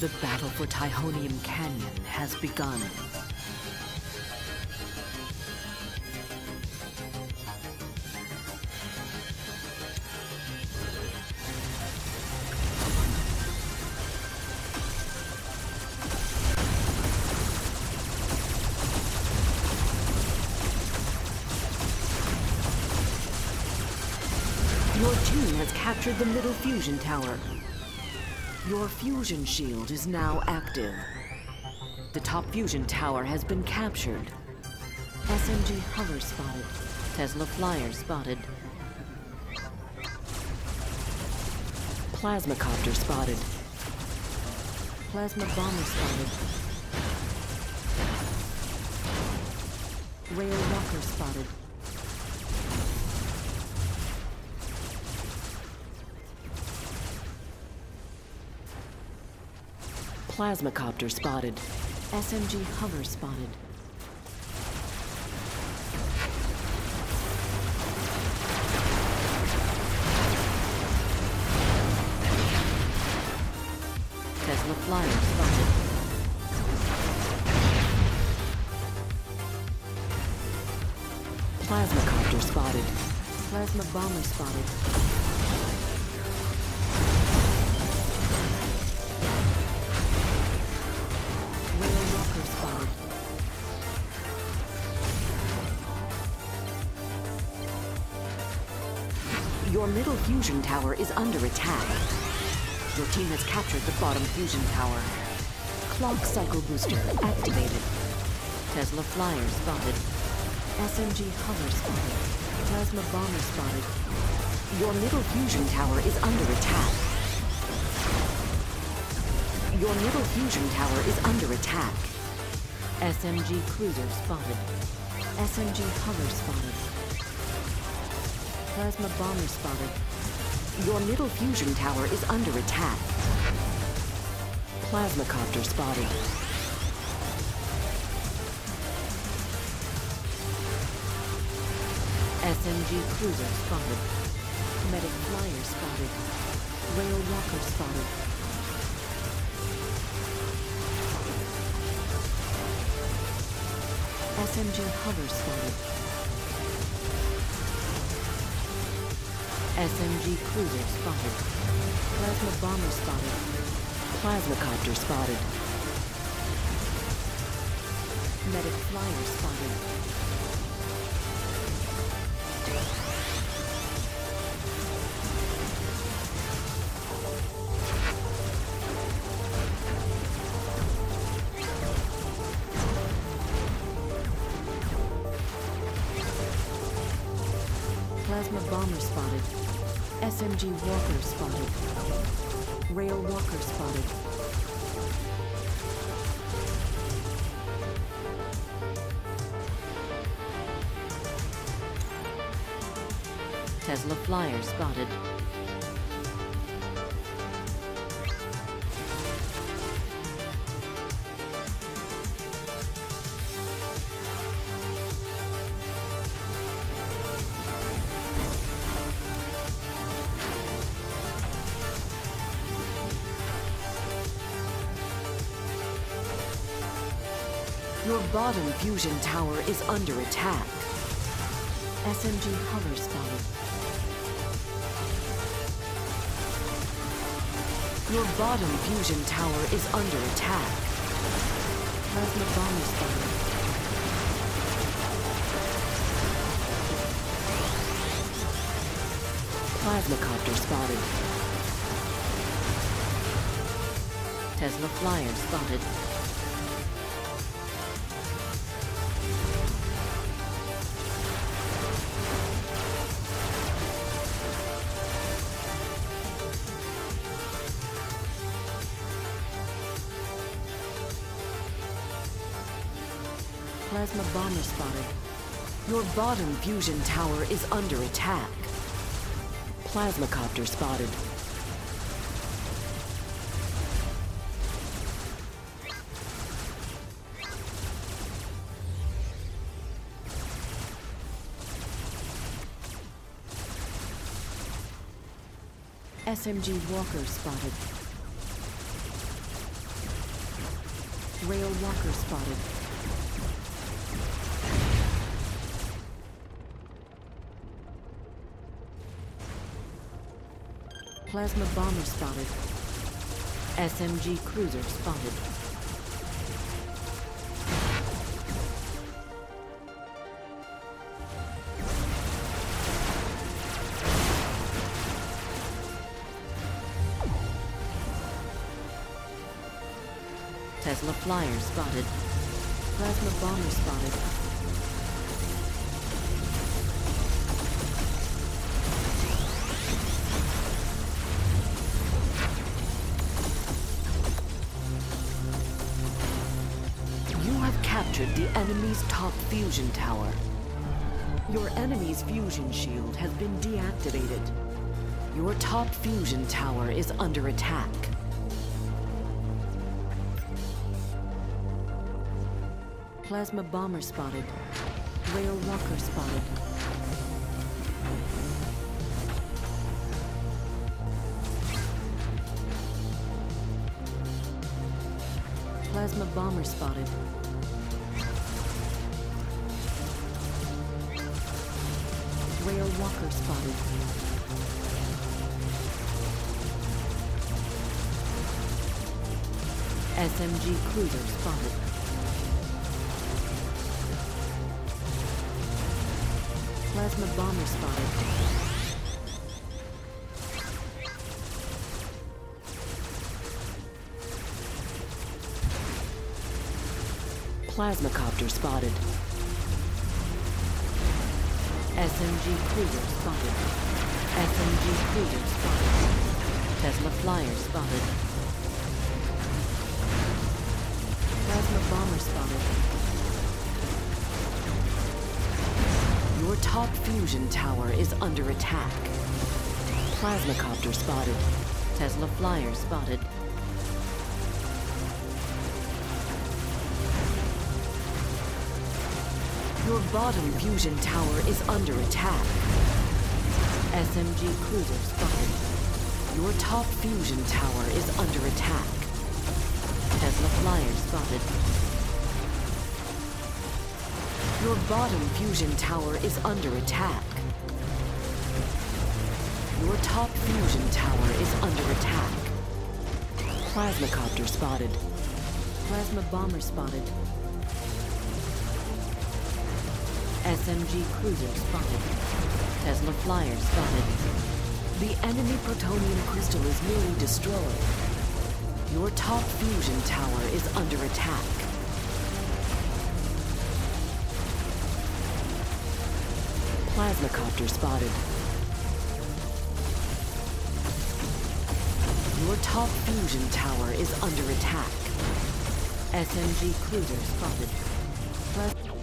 The battle for Tyhonium Canyon has begun. Your team has captured the middle fusion tower. Your fusion shield is now active. The top fusion tower has been captured. SMG hover spotted. Tesla flyer spotted. Plasma copter spotted. Plasma bomber spotted. Rail walker spotted. Plasmacopter spotted. SMG hover spotted. Tesla flyer spotted. Plasmacopter spotted. Plasma bomber spotted. Middle fusion tower is under attack. Your team has captured the bottom fusion tower. Clock cycle booster activated. Tesla flyer spotted. SMG hover spotted. Plasma bomber spotted. Your middle fusion tower is under attack. Your middle fusion tower is under attack. SMG cruiser spotted. SMG hover spotted. Plasma bomber spotted. Your middle fusion tower is under attack. Plasma copter spotted. SMG cruiser spotted. Medic flyer spotted. Rail walker spotted. SMG hover spotted. SMG cruiser spotted. Plasma bomber spotted. Plasma copter spotted. Medic flyer spotted. Plasma bomber spotted. SMG walker spotted. Rail walker spotted. Tesla flyer spotted. Bottom fusion tower is under attack. SMG hover spotted. Your bottom fusion tower is under attack. Plasma bomber spotted. Plasma copter spotted. Tesla flyer spotted. Plasma bomber spotted. Your bottom fusion tower is under attack. Plasma copter spotted. SMG walker spotted. Rail walker spotted. Plasma bomber spotted. SMG cruiser spotted. Tesla flyer spotted. Plasma bomber spotted. Captured the enemy's top fusion tower. Your enemy's fusion shield has been deactivated. Your top fusion tower is under attack. Plasma bomber spotted. Rail walker spotted. Plasma bomber spotted. Rail walker spotted. SMG cruiser spotted. Plasma bomber spotted. Plasma copter spotted. SMG cruiser spotted. SMG cruiser spotted. Tesla flyer spotted. Plasma bomber spotted. Your top fusion tower is under attack. Plasma copter spotted. Tesla flyer spotted. Your bottom fusion tower is under attack. SMG cruiser spotted. Your top fusion tower is under attack. Tesla flyer spotted. Your bottom fusion tower is under attack. Your top fusion tower is under attack. Plasma copter spotted. Plasma bomber spotted. SMG cruiser spotted. Tesla flyer spotted. The enemy protonium crystal is nearly destroyed. Your top fusion tower is under attack. Plasma copter spotted. Your top fusion tower is under attack. SMG cruiser spotted.